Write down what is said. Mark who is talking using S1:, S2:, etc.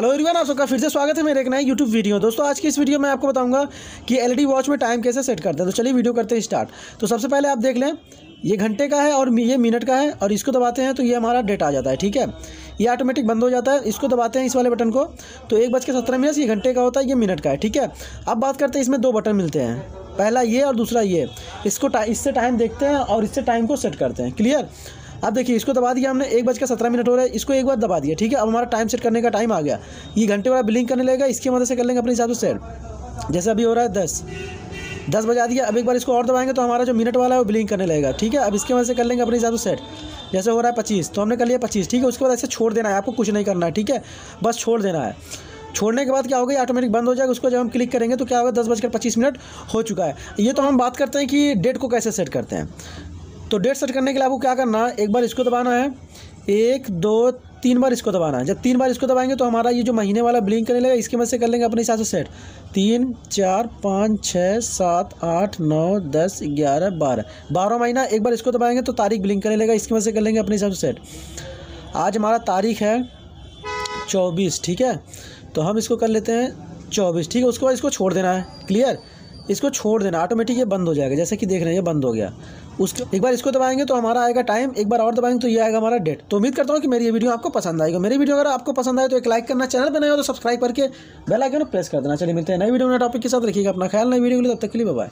S1: Hello everyone, आप सबका फिर से स्वागत है मेरे एक नए यूट्यूब वीडियो दोस्तों, आज की इस वीडियो में आपको बताऊँगा कि एलईडी वॉच में टाइम कैसे सेट करते हैं। तो चलिए वीडियो करते हैं स्टार्ट तो सबसे पहले आप देख लें, ये घंटे का है और ये मिनट का है और इसको दबाते हैं तो ये हमारा डेट आ जाता है, ठीक है? ये ऑटोमेटिक बंद हो जाता है, इसको दबाते हैं इस वाले बटन को। तो एक बज के सत्रह मिनट ये घंटे का होता है, ये मिनट का है, ठीक है? अब बात करते हैं इसमें दो बटन मिलते हैं। पहला ये और दूसरा ये। इसको इससे टाइम देखते हैं और इससे टाइम को सेट करते हैं क्लियर अब देखिए, इसको दबा दिया हमने, एक बज के सत्रह मिनट हो रहा है, इसको एक बार दबा दिया, ठीक है? अब हमारा टाइम सेट करने का टाइम आ गया। ये घंटे वाला बिलिंग करने लगेगा, इसकी मदद से कर लेंगे अपने हिसाब से सेट जैसे अभी हो रहा है दस। दस बजा दिया, अब एक बार इसको और दबाएँगे तो हमारा जो मिनट वाला है वो बिलिंग करने लगेगा, ठीक है? अब इसकी मदद से कर लेंगे अपने हिसाब से सेट जैसे हो रहा है पच्चीस तो हमने कर लिया पच्चीस, ठीक है? उसके बाद ऐसे छोड़ देना है, आपको कुछ नहीं करना है, ठीक है? बस छोड़ देना है। छोड़ने के बाद क्या होगा ऑटोमेटिक बंद हो जाएगा, उसको जब हम क्लिक करेंगे तो क्या होगा, दस बजकर पच्चीस मिनट हो चुका है। ये तो हम बात करते हैं कि डेट को कैसे सेट करते हैं। तो डेट सेट करने के लिए आपको क्या करना है? एक बार इसको दबाना है। एक, दो, तीन बार इसको दबाना है। जब तीन बार इसको दबाएँगे तो हमारा ये जो महीने वाला ब्लिंक करने लगेगा, इसके मदद से कर लेंगे अपने हिसाब से सेट तीन, चार, पाँच छः सात, आठ, नौ, दस, ग्यारह, बारह। बारह महीना एक बार इसको दबाएँगे तो तारीख ब्लिंक करने लगेगा, इसकी मदद से कर लेंगे अपने हिसाब से सेट आज हमारा तारीख है चौबीस, ठीक है? तो हम इसको कर लेते हैं चौबीस, ठीक है? उसके बाद इसको छोड़ देना है। क्लियर इसको छोड़ देना ऑटोमेटिक ये बंद हो जाएगा, जैसे कि देख रहे हैं, ये बंद हो गया। उसके, एक बार इसको दबाएँगे तो हमारा आएगा टाइम एक बार और दबाएँगे तो ये आएगा हमारा डेट तो उम्मीद करता हूँ कि मेरी ये वीडियो आपको पसंद आएगा। मेरी वीडियो अगर आपको पसंद आए तो एक लाइक करना चैनल बनाए नए तो सब्सक्राइब करके बेल आइकन प्रेस कर देना। चलिए मिलते हैं नई वीडियो नए टॉपिक के साथ। रखिएगा अपना ख्याल नई वीडियो के लिए तब तक के लिए बाय